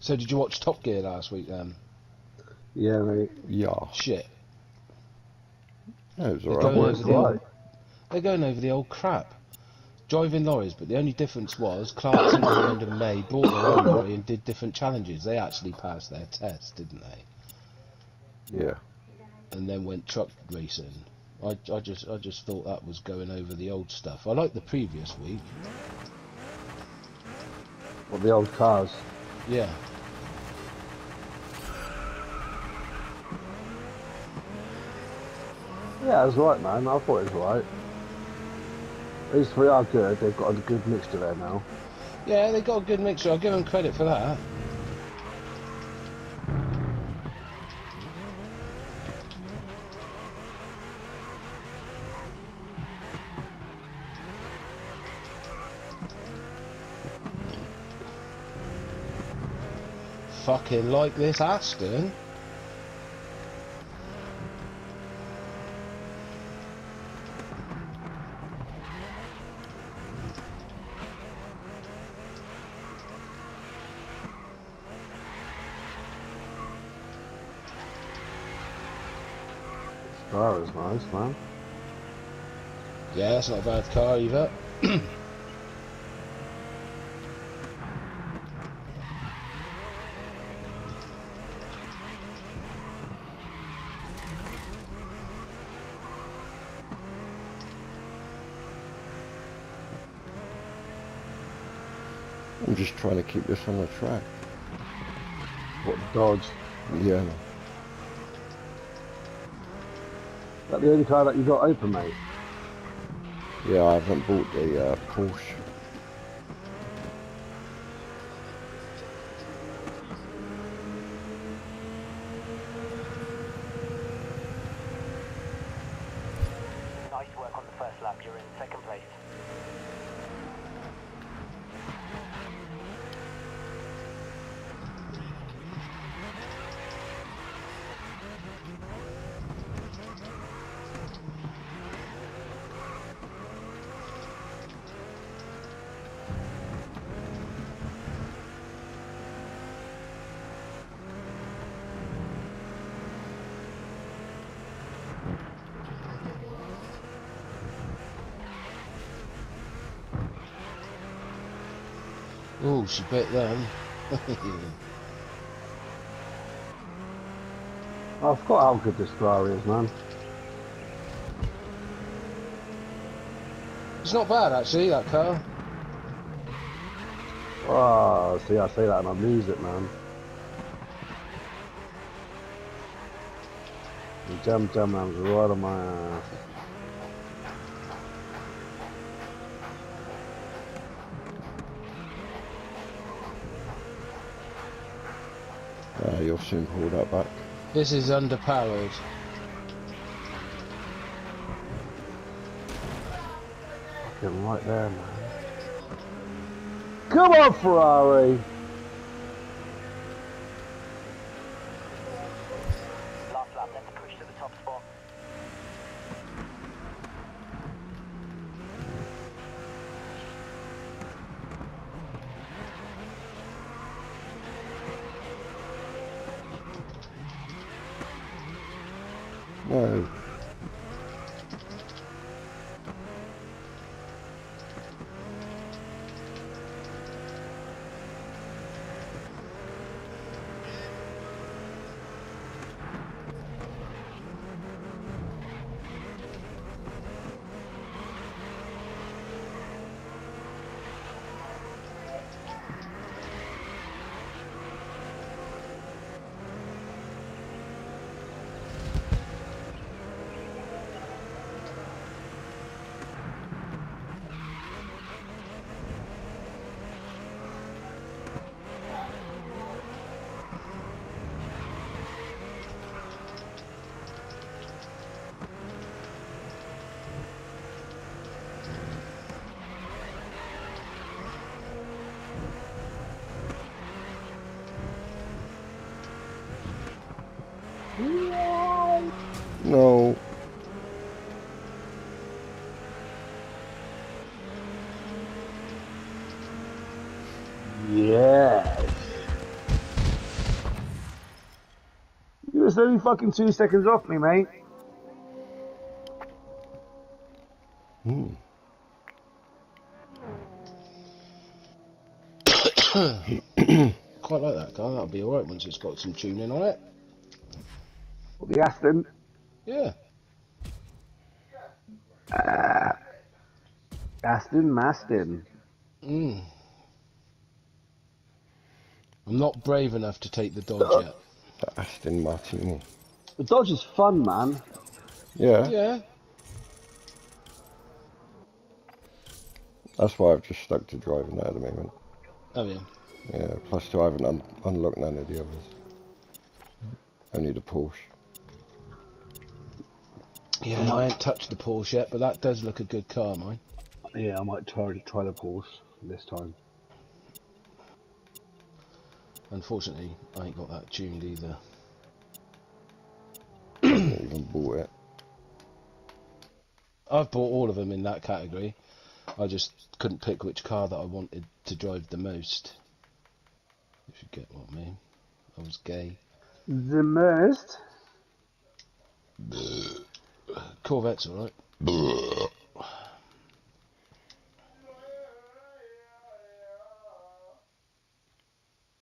So did you watch Top Gear last week then? Yeah, mate. Yeah. Shit. Yeah, it was They're alright. going, over the old, they're going over the old crap. Driving lorries, but the only difference was Clarkson and Lyndon May brought their own lorry and did different challenges. They actually passed their test, didn't they? Yeah. And then went truck racing. I, I just I just thought that was going over the old stuff. I liked the previous week. What the old cars. Yeah. Yeah, it was right, man. I thought it was right. These three are good. They've got a good mixture there now. Yeah, they've got a good mixture. I'll give them credit for that. Fucking like this Aston. Car is nice, man. Yeah, that's not a bad car either. I'm just trying to keep this on the track. What Dodge? Yeah. Is that the only car that you got open, mate? Yeah, I haven't bought the uh, Porsche. Nice work on the first lap. You're in second place. Oh, she bit them. I forgot how good this car is, man. it's not bad actually, that car. Oh, see, I say that and I lose it, man. The jam jam man's right on my ass. Uh, you'll soon pull that back. This is underpowered. Fucking right there, man. Come on, Ferrari! Last lap. Let's push to the top spot. No. No. Yes! You was only fucking two seconds off me, mate. Hmm. Quite like that car. That'll be alright once it's got some tuning on it. The Aston. Yeah. Aston Maston. Mm. I'm not brave enough to take the Dodge yet. The Aston Martini. The Dodge is fun, man. Yeah, Yeah. that's why I've just stuck to driving that at the moment. Oh yeah. Yeah, plus two, I haven't un unlocked none of the others. Only the Porsche. Yeah, I ain't touched the Porsche yet, but that does look a good car, mine. Yeah, I might try try the Porsche this time. Unfortunately, I ain't got that tuned either. I haven't even bought it. I've bought all of them in that category. I just couldn't pick which car that I wanted to drive the most. If you get what I mean. I was gay. The most. Corvette's alright.